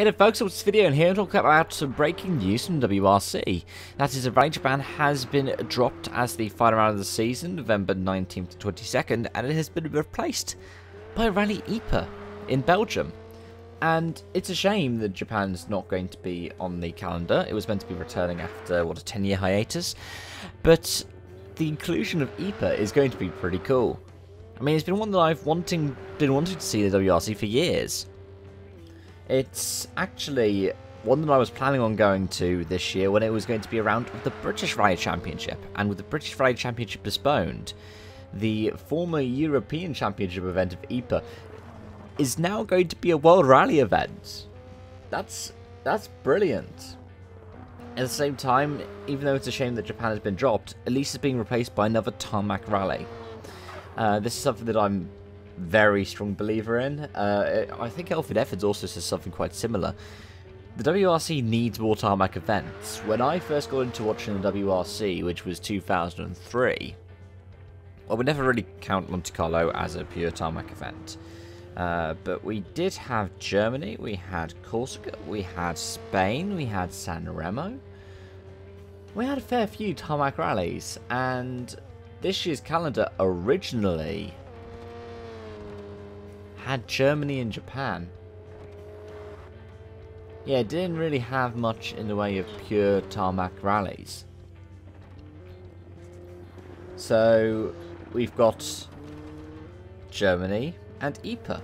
Hey there folks, what's this video and here to talk about some breaking news from WRC. That is, a Rally Japan has been dropped as the final round of the season, November 19th to 22nd, and it has been replaced by Rally Ypres in Belgium. And it's a shame that Japan's not going to be on the calendar. It was meant to be returning after, what, a 10-year hiatus? But the inclusion of Ypres is going to be pretty cool. I mean, it's been one that I've wanting, been wanting to see the WRC for years. It's actually one that I was planning on going to this year when it was going to be around the British Rally Championship. And with the British Rally Championship postponed, the former European Championship event of Ypres is now going to be a World Rally event. That's that's brilliant. At the same time, even though it's a shame that Japan has been dropped, at least it's being replaced by another tarmac rally. Uh, this is something that I'm very strong believer in. Uh, I think Elfyn Evans also says something quite similar. The WRC needs more tarmac events. When I first got into watching the WRC, which was 2003, well, we never really count Monte Carlo as a pure tarmac event. Uh, but we did have Germany, we had Corsica, we had Spain, we had San Remo. We had a fair few tarmac rallies, and this year's calendar originally had Germany and Japan. Yeah, it didn't really have much in the way of pure tarmac rallies. So, we've got Germany and Ypres.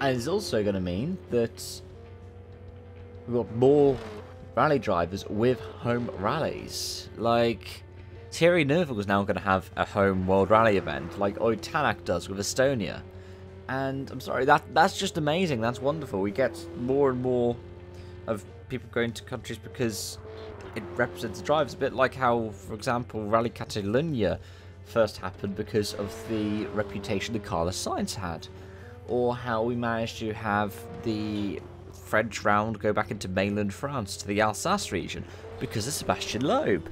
And it's also going to mean that we've got more rally drivers with home rallies. Like, Thierry Neuville is now going to have a home World Rally event, like Ott Tänak does with Estonia. And I'm sorry, that that's just amazing. That's wonderful. We get more and more of people going to countries because it represents the It's A bit like how, for example, Rally Catalunya first happened because of the reputation that Carlos Sainz had. Or how we managed to have the French round go back into mainland France to the Alsace region because of Sebastian Loeb.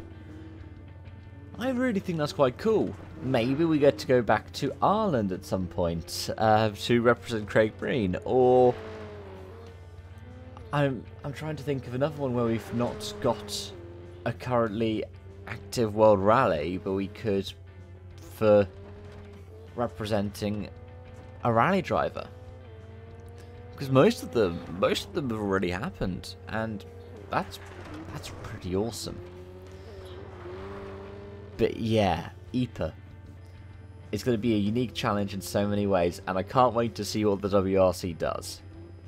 I really think that's quite cool. Maybe we get to go back to Ireland at some point uh, to represent Craig Breen, or I'm I'm trying to think of another one where we've not got a currently active World Rally, but we could for representing a rally driver. Because most of them, most of them have already happened, and that's that's pretty awesome. But yeah, Ypres. It's going to be a unique challenge in so many ways, and I can't wait to see what the WRC does.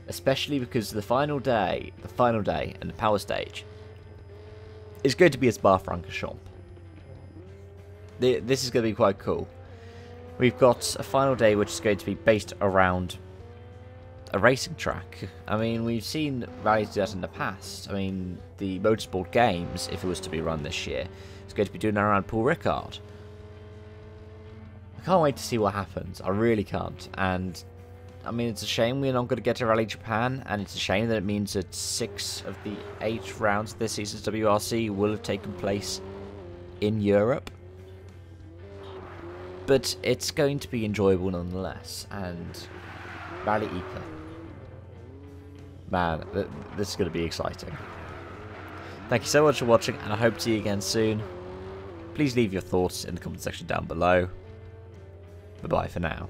Especially because the final day, the final day, and the power stage is going to be at Spa-Francorchamps. This is going to be quite cool. We've got a final day which is going to be based around a racing track. I mean, we've seen rallies do that in the past. I mean, the Motorsport Games, if it was to be run this year, is going to be doing around Paul Ricard. I can't wait to see what happens. I really can't. And, I mean, it's a shame we're not going to get to Rally Japan, and it's a shame that it means that six of the eight rounds of this season's WRC will have taken place in Europe. But it's going to be enjoyable nonetheless, and Rally Ypres. Man, this is going to be exciting. Thank you so much for watching, and I hope to see you again soon. Please leave your thoughts in the comment section down below. Bye-bye for now.